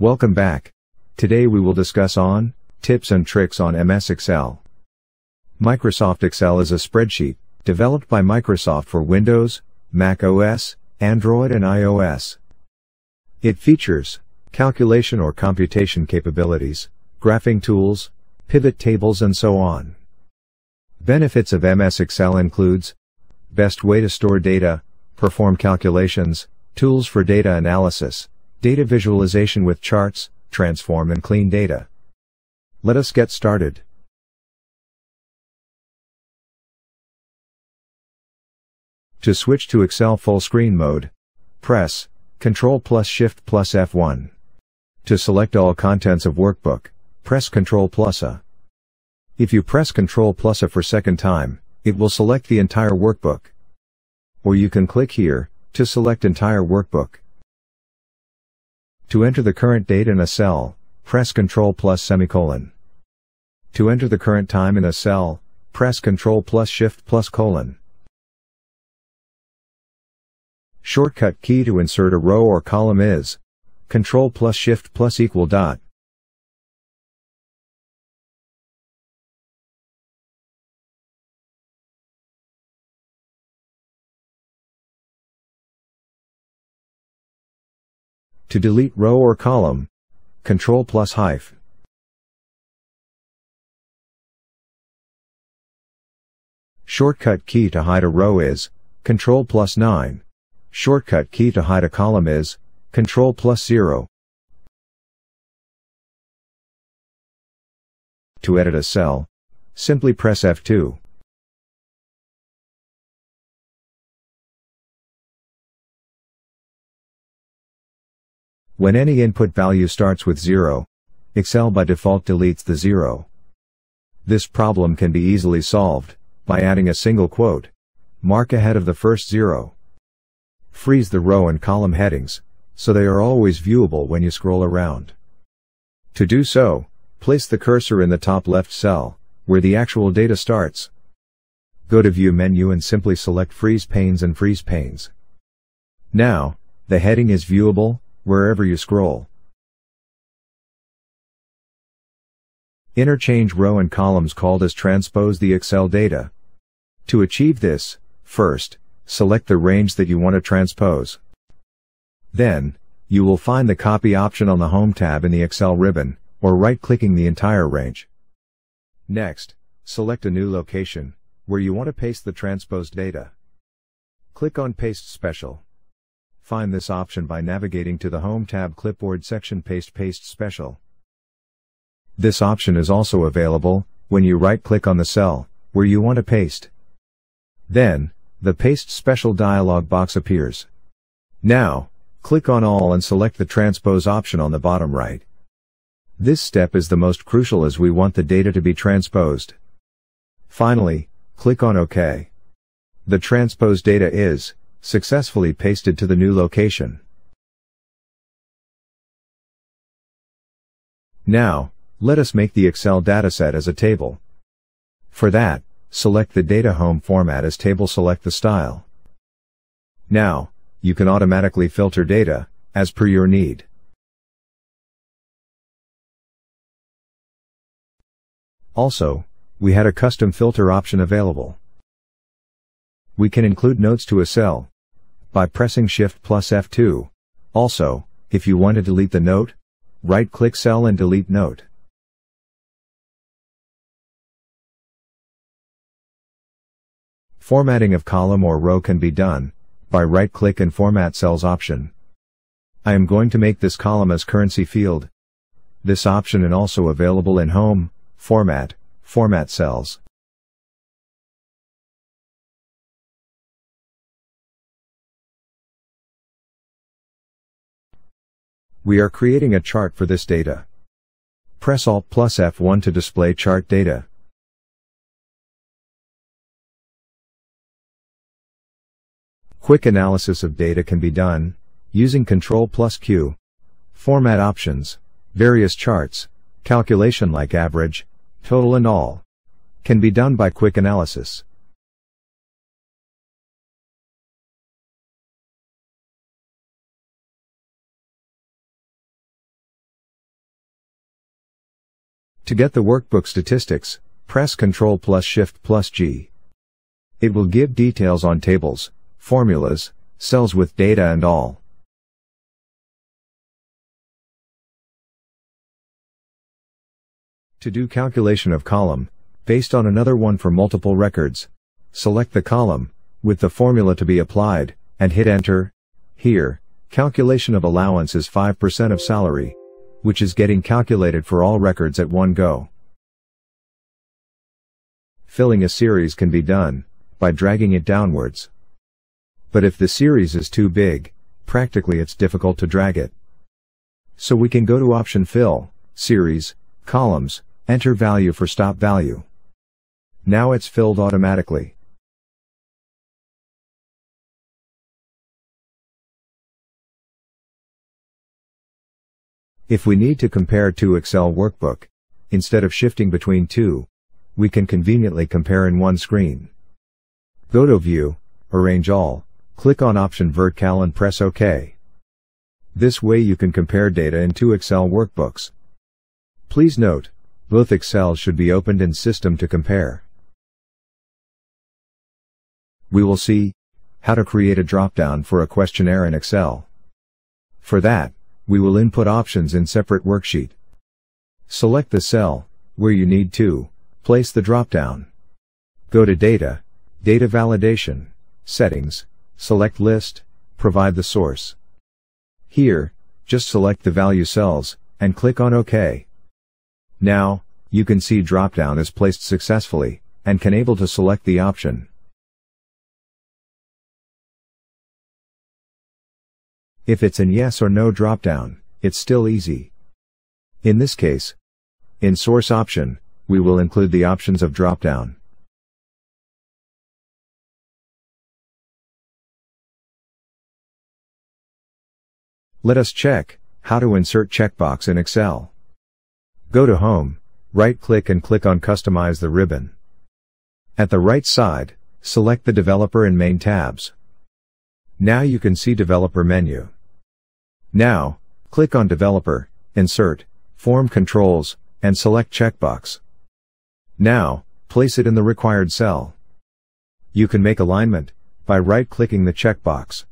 Welcome back. Today we will discuss on tips and tricks on MS Excel. Microsoft Excel is a spreadsheet developed by Microsoft for Windows, Mac OS, Android and iOS. It features calculation or computation capabilities, graphing tools, pivot tables and so on. Benefits of MS Excel includes best way to store data, perform calculations, tools for data analysis, data visualization with charts, transform and clean data. Let us get started. To switch to Excel full screen mode, press Ctrl plus Shift plus F1. To select all contents of workbook, press Ctrl plus A. If you press Ctrl plus A for second time, it will select the entire workbook. Or you can click here, to select entire workbook. To enter the current date in a cell, press Ctrl plus semicolon. To enter the current time in a cell, press Ctrl plus Shift plus colon. Shortcut key to insert a row or column is Ctrl plus Shift plus equal dot. To delete row or column, Ctrl plus hyphen. Shortcut key to hide a row is Ctrl plus 9. Shortcut key to hide a column is Ctrl plus 0. To edit a cell, simply press F2. When any input value starts with 0, Excel by default deletes the 0. This problem can be easily solved by adding a single quote mark ahead of the first 0 freeze the row and column headings, so they are always viewable when you scroll around. To do so, place the cursor in the top left cell, where the actual data starts. Go to View menu and simply select Freeze Panes and Freeze Panes. Now, the heading is viewable, wherever you scroll. Interchange row and columns called as transpose the Excel data. To achieve this, first, select the range that you want to transpose. Then, you will find the Copy option on the Home tab in the Excel ribbon, or right-clicking the entire range. Next, select a new location, where you want to paste the transposed data. Click on Paste Special. Find this option by navigating to the Home tab Clipboard section Paste Paste Special. This option is also available when you right-click on the cell where you want to paste. Then, the Paste Special dialog box appears. Now, click on All and select the Transpose option on the bottom right. This step is the most crucial as we want the data to be transposed. Finally, click on OK. The transposed data is successfully pasted to the new location. Now, let us make the Excel dataset as a table. For that, select the data home format as table select the style. Now, you can automatically filter data, as per your need. Also, we had a custom filter option available. We can include notes to a cell by pressing Shift plus F2. Also, if you want to delete the note, right-click cell and delete note. Formatting of column or row can be done by right-click and Format Cells option. I am going to make this column as currency field. This option is also available in Home, Format, Format Cells. We are creating a chart for this data. Press Alt plus F1 to display chart data. Quick analysis of data can be done using Ctrl plus Q. Format options, various charts, calculation like average, total and all. Can be done by quick analysis. To get the workbook statistics, press Ctrl plus Shift plus G. It will give details on tables, formulas, cells with data and all. To do calculation of column, based on another one for multiple records, select the column, with the formula to be applied, and hit enter. Here, calculation of allowance is 5% of salary, which is getting calculated for all records at one go. Filling a series can be done, by dragging it downwards. But if the series is too big, practically it's difficult to drag it. So we can go to option fill, series, columns, enter value for stop value. Now it's filled automatically. If we need to compare two Excel workbook, instead of shifting between two, we can conveniently compare in one screen. Go to View, Arrange All, click on option Vertical and press OK. This way you can compare data in two Excel workbooks. Please note, both Excel should be opened in System to compare. We will see how to create a dropdown for a questionnaire in Excel. For that, we will input options in separate worksheet. Select the cell, where you need to, place the dropdown. Go to Data, Data Validation, Settings, select List, provide the source. Here, just select the value cells, and click on OK. Now, you can see dropdown is placed successfully, and can able to select the option. If it's an yes or no dropdown, it's still easy. In this case, in source option, we will include the options of dropdown. Let us check how to insert checkbox in Excel. Go to Home, right-click and click on Customize the ribbon. At the right side, select the Developer and Main tabs. Now you can see Developer menu. Now, click on Developer, Insert, Form Controls, and select Checkbox. Now, place it in the required cell. You can make alignment by right-clicking the checkbox.